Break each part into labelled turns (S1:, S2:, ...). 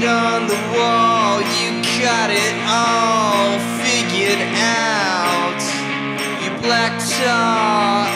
S1: paint on the wall, you got it all figured out. You black tar.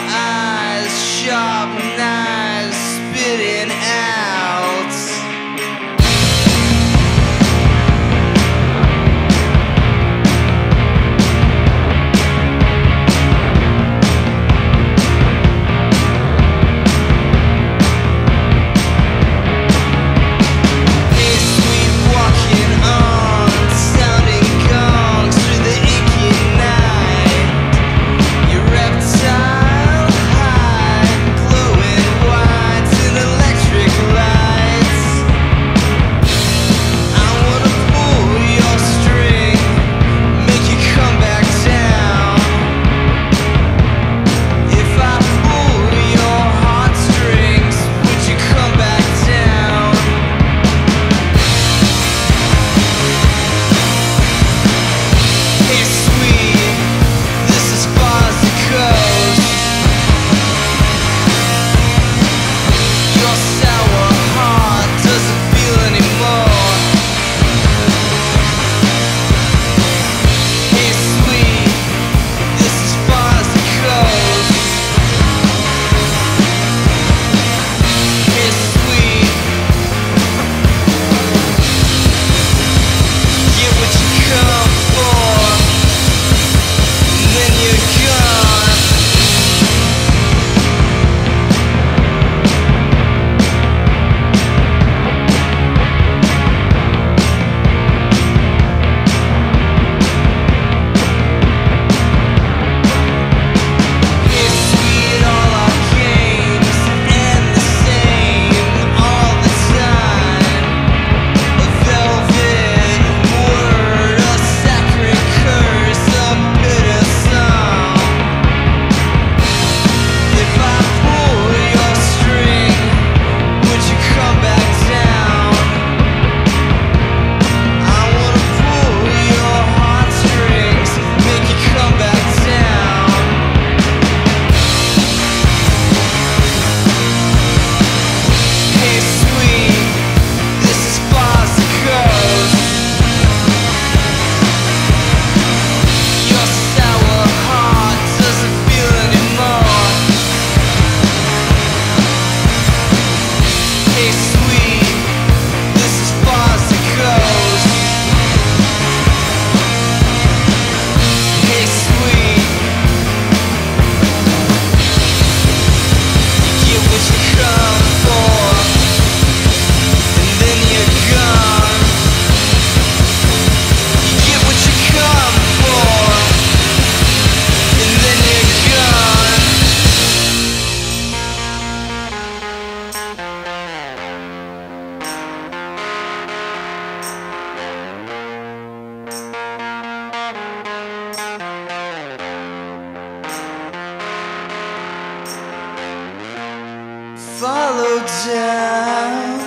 S1: follow down.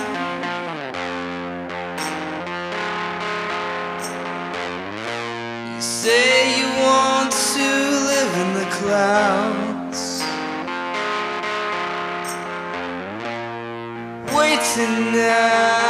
S1: You say you want to live in the clouds. Waiting now.